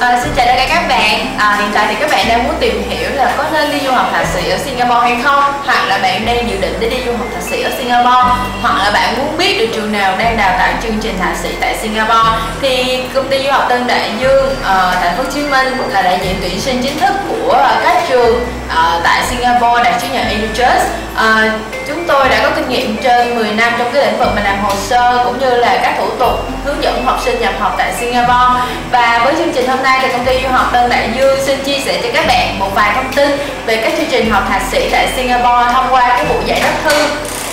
À, xin chào tất cả các bạn. À, Hiện tại thì các bạn đang muốn tìm hiểu là có nên đi du học thạc sĩ ở Singapore hay không Hoặc là bạn đang dự định để đi du học thạc sĩ ở Singapore Hoặc là bạn muốn biết được trường nào đang đào tạo chương trình thạc sĩ tại Singapore. Thì công ty du học Tân Đại Dương à, thành phố Hồ Chí Minh là đại diện tuyển sinh chính thức của các trường à, tại Singapore đạt chứng nhận EduTrust à, ờ, Chúng tôi đã có kinh nghiệm trên 10 năm trong cái lĩnh vực mà làm hồ sơ cũng như là các thủ tục hướng dẫn học sinh nhập học tại Singapore. Và với chương trình hôm nay thì công ty du học Tân Đại Dương xin chia sẻ cho các bạn một vài thông tin về các chương trình học thạc sĩ tại Singapore thông qua cái buổi giải đáp thư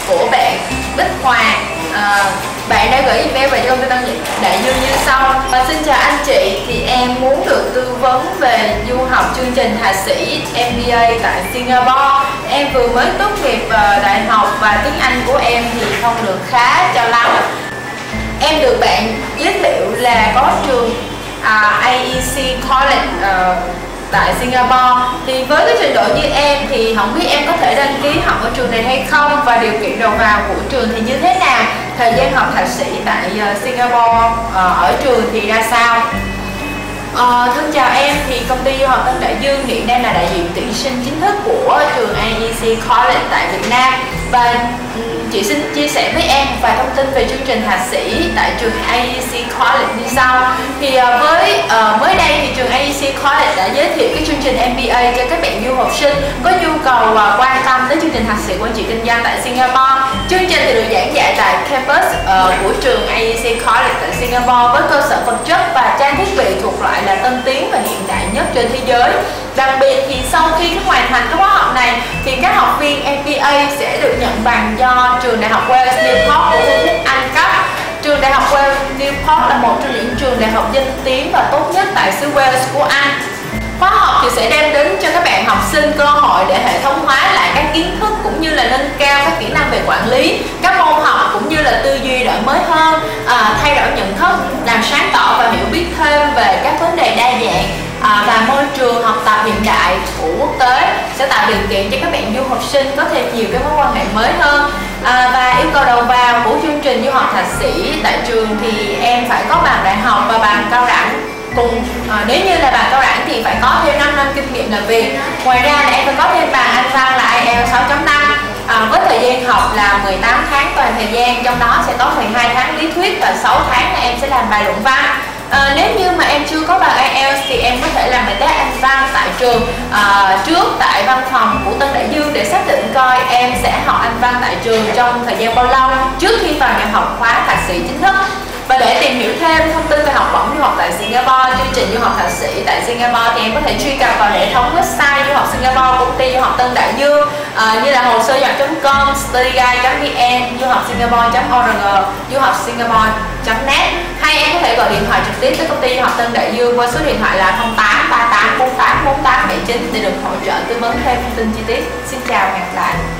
của bạn Bích Hoàng à, bạn đã gửi email về cho công ty Tân Đại Dương như sau. Và xin chào anh chị thì em muốn được tư vấn về du học chương trình thạc sĩ MBA tại Singapore. Em vừa mới tốt nghiệp à, đại học và tiếng Anh của em thì không được khá cho lắm. Em được bạn giới thiệu là có trường à, uh, AEC College à, tại Singapore. Thì với cái trình độ như em thì không biết em có thể đăng ký học ở trường này hay không? Và điều kiện đầu vào của trường thì như thế nào? Thời gian học thạc sĩ tại ờ, Singapore ờ, ở trường thì ra sao? À, thân chào em thì công ty du học Tân Đại Dương hiện đang là đại diện tuyển sinh chính thức của trường AEC College tại Việt Nam. Và ừ, chị xin chia sẻ với em một vài thông tin về chương trình thạc sĩ tại trường AEC College như sau. Thì với uh, mới đây thì trường AEC College đã giới thiệu cái chương trình MBA cho các bạn du học sinh có nhu cầu và quan tâm tới chương trình thạc sĩ quản trị kinh doanh tại Singapore. Chương trình thì tại campus uh, của trường AEC College tại Singapore với cơ sở vật chất và trang thiết bị thuộc loại là tân tiến và hiện đại nhất trên thế giới. Đặc biệt thì sau khi hoàn thành các khóa học này thì các học viên MBA sẽ được nhận bằng do trường đại học Wales Newport của Vương quốc Anh cấp. Trường đại học Wales Newport là một trong những trường đại học danh tiếng và tốt nhất tại xứ Wales của Anh. Khóa học thì sẽ đem đến cho các bạn học sinh cơ hội để hệ thống hóa lại các kiến thức cũng như là nâng cao các kỹ năng về quản lý. À, và môi trường học tập hiện đại của quốc tế sẽ tạo điều kiện cho các bạn du học sinh có thêm nhiều cái mối quan hệ mới hơn. À, và yêu cầu đầu vào của chương trình du học thạc sĩ tại trường thì em phải có bằng đại học và bằng cao đẳng cùng à, nếu như là bằng cao đẳng thì phải có thêm 5 năm kinh nghiệm làm việc. Ngoài ra là em phải có thêm bằng anh văn là IELTS 6.5 à, với thời gian học là 18 tháng toàn thời gian trong đó sẽ có 12 tháng lý thuyết và 6 tháng là em sẽ làm bài luận văn. À, nếu như thì em có thể làm bài test Anh văn tại trường uh, trước tại văn phòng của Tân Đại Dương để xác định coi em sẽ học Anh văn tại trường trong thời gian bao lâu trước khi vào nhập học khóa thạc sĩ chính thức. Và để tìm hiểu thêm thông tin về học bổng du học tại Singapore, chương trình du học thạc sĩ tại Singapore thì em có thể truy cập vào hệ thống website du học Singapore công ty du học Tân Đại Dương à, như là hồ sơ com studyguide.vn, du học singapore.org, du học singapore.net hay em có thể gọi điện thoại trực tiếp tới công ty du học Tân Đại Dương qua số điện thoại là 08 38 48 48 79 để được hỗ trợ tư vấn thêm thông tin chi tiết. Xin chào và hẹn gặp lại.